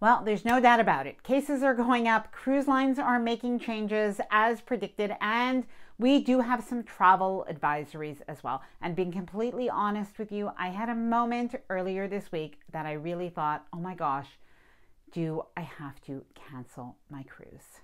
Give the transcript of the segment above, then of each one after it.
Well, there's no doubt about it. Cases are going up, cruise lines are making changes as predicted, and we do have some travel advisories as well. And being completely honest with you, I had a moment earlier this week that I really thought, oh my gosh, do I have to cancel my cruise?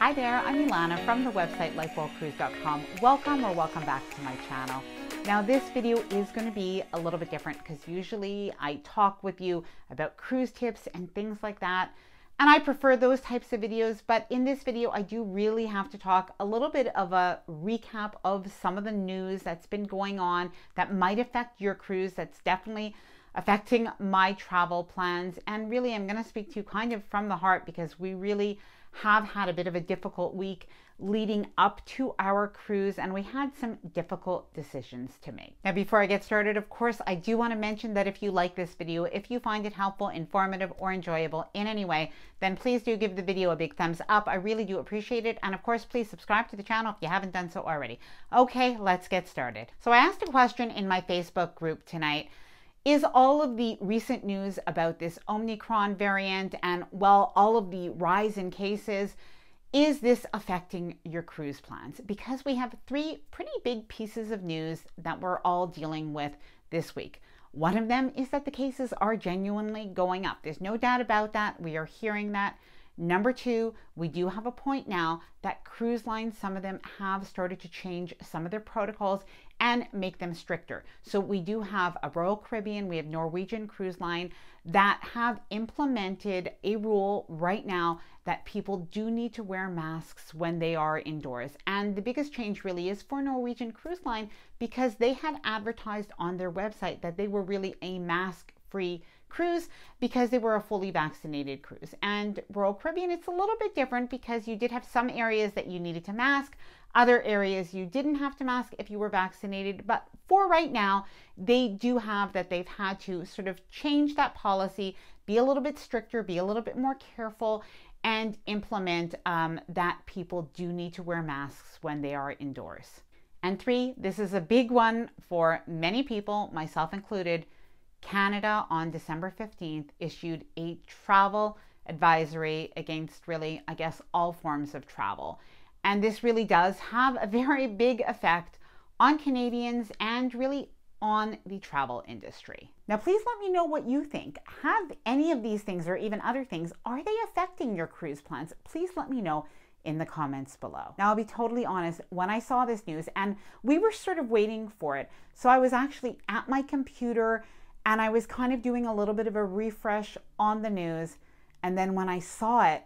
Hi there, I'm Ilana from the website lifewellcruised.com. Welcome or welcome back to my channel. Now this video is going to be a little bit different because usually I talk with you about cruise tips and things like that. And I prefer those types of videos, but in this video, I do really have to talk a little bit of a recap of some of the news that's been going on that might affect your cruise. That's definitely affecting my travel plans. And really, I'm going to speak to you kind of from the heart because we really have had a bit of a difficult week leading up to our cruise and we had some difficult decisions to make. Now before I get started, of course, I do want to mention that if you like this video, if you find it helpful, informative, or enjoyable in any way, then please do give the video a big thumbs up. I really do appreciate it. And of course, please subscribe to the channel if you haven't done so already. Okay, let's get started. So I asked a question in my Facebook group tonight is all of the recent news about this Omicron variant and, well, all of the rise in cases, is this affecting your cruise plans? Because we have three pretty big pieces of news that we're all dealing with this week. One of them is that the cases are genuinely going up. There's no doubt about that. We are hearing that. Number two, we do have a point now that cruise lines, some of them have started to change some of their protocols and make them stricter. So we do have a Royal Caribbean, we have Norwegian Cruise Line that have implemented a rule right now that people do need to wear masks when they are indoors. And the biggest change really is for Norwegian Cruise Line because they had advertised on their website that they were really a mask free cruise because they were a fully vaccinated cruise. And Royal Caribbean, it's a little bit different because you did have some areas that you needed to mask, other areas you didn't have to mask if you were vaccinated. But for right now, they do have that they've had to sort of change that policy, be a little bit stricter, be a little bit more careful, and implement um, that people do need to wear masks when they are indoors. And three, this is a big one for many people, myself included Canada on December 15th issued a travel advisory against really, I guess, all forms of travel. And this really does have a very big effect on Canadians and really on the travel industry. Now, please let me know what you think. Have any of these things or even other things, are they affecting your cruise plans? Please let me know in the comments below. Now, I'll be totally honest, when I saw this news, and we were sort of waiting for it, so I was actually at my computer and I was kind of doing a little bit of a refresh on the news. And then when I saw it,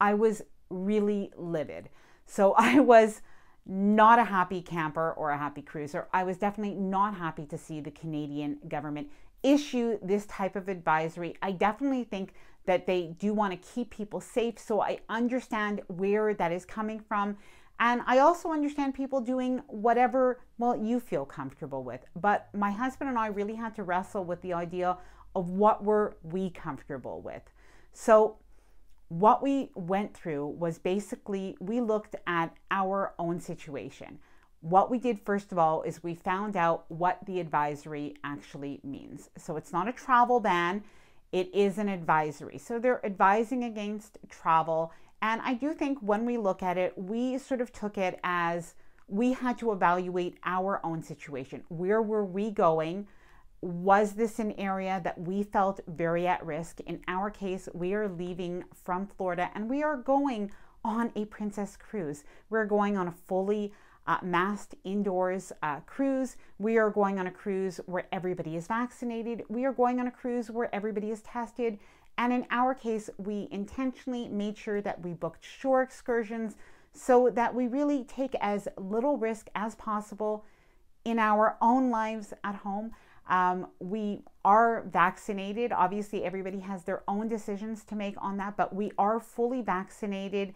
I was really livid. So I was not a happy camper or a happy cruiser. I was definitely not happy to see the Canadian government issue this type of advisory. I definitely think that they do want to keep people safe. So I understand where that is coming from. And I also understand people doing whatever, well, you feel comfortable with. But my husband and I really had to wrestle with the idea of what were we comfortable with. So what we went through was basically we looked at our own situation. What we did first of all is we found out what the advisory actually means. So it's not a travel ban, it is an advisory. So they're advising against travel and I do think when we look at it, we sort of took it as we had to evaluate our own situation. Where were we going? Was this an area that we felt very at risk? In our case, we are leaving from Florida and we are going on a Princess cruise. We're going on a fully uh, masked indoors uh, cruise. We are going on a cruise where everybody is vaccinated. We are going on a cruise where everybody is tested. And in our case, we intentionally made sure that we booked shore excursions so that we really take as little risk as possible in our own lives at home. Um, we are vaccinated. Obviously, everybody has their own decisions to make on that, but we are fully vaccinated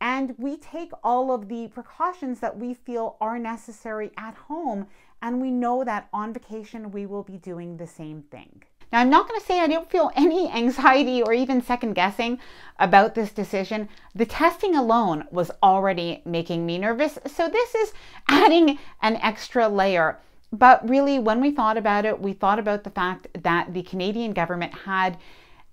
and we take all of the precautions that we feel are necessary at home. And we know that on vacation, we will be doing the same thing. Now, I'm not going to say I don't feel any anxiety or even second guessing about this decision. The testing alone was already making me nervous. So, this is adding an extra layer. but really, when we thought about it, we thought about the fact that the Canadian government had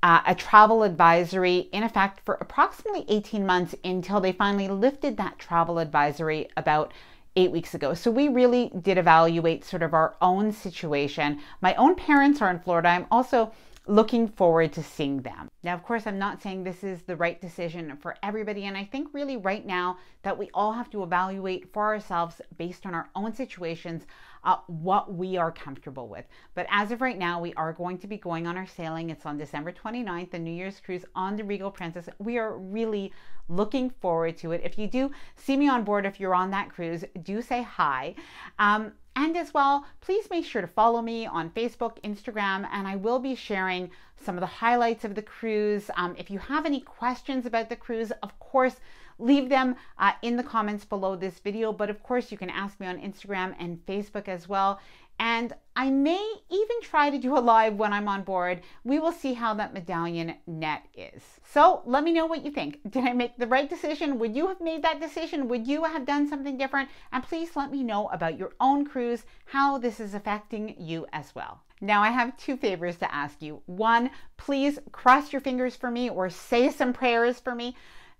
uh, a travel advisory in effect for approximately 18 months until they finally lifted that travel advisory about eight weeks ago. So we really did evaluate sort of our own situation. My own parents are in Florida. I'm also looking forward to seeing them. Now, of course, I'm not saying this is the right decision for everybody. And I think really right now that we all have to evaluate for ourselves based on our own situations uh, what we are comfortable with. But as of right now, we are going to be going on our sailing. It's on December 29th, the New Year's cruise on the Regal Princess. We are really looking forward to it. If you do see me on board, if you're on that cruise, do say hi. Um, and as well, please make sure to follow me on Facebook, Instagram, and I will be sharing some of the highlights of the cruise. Um, if you have any questions about the cruise, of course, leave them uh, in the comments below this video. But of course, you can ask me on Instagram and Facebook as well. And I may even try to do a live when I'm on board. We will see how that medallion net is. So let me know what you think. Did I make the right decision? Would you have made that decision? Would you have done something different? And please let me know about your own cruise, how this is affecting you as well. Now, I have two favors to ask you. One, please cross your fingers for me or say some prayers for me.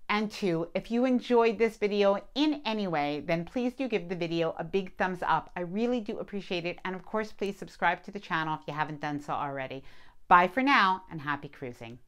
And two, if you enjoyed this video in any way, then please do give the video a big thumbs up. I really do appreciate it. And of course, please subscribe to the channel if you haven't done so already. Bye for now and happy cruising.